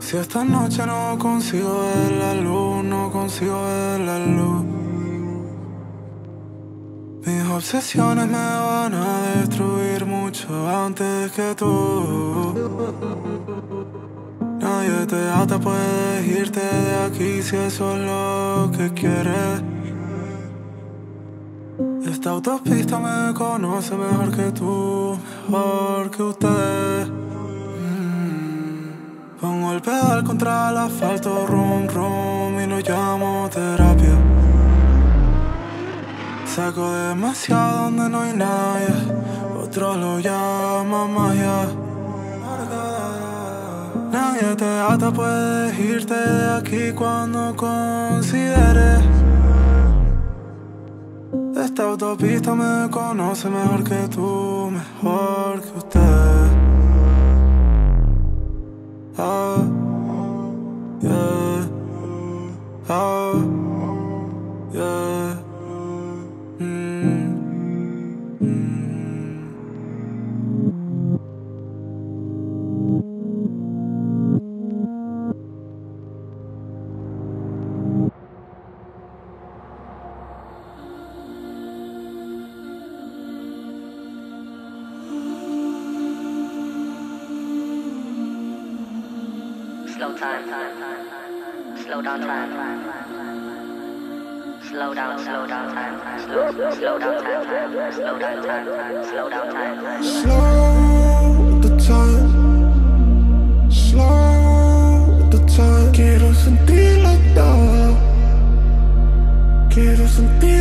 Si esta noche no consigo ver la luz, no consigo ver la luz. Mis obsesiones me van a destruir mucho antes que tú. Nadie te ata, puedes irte de aquí si eso es lo que quieres. Esta autopista me conoce mejor que tú, mejor que usted. Mm. Pongo el pedal contra el asfalto, rum, rum, y lo llamo terapia. Saco demasiado donde no hay nadie, otro lo llama magia. Nadie te ata, puedes irte de aquí cuando consideres. Esta autopista me conoce mejor que tú, mejor que usted. Ah, Slow time. Slow down time. Slow down, slow down time. Slow, slow down time. time. Slow down time. time. Slow down time. time. Slow the time, slow the time. Quiero sentirlo todo, quiero sentirlo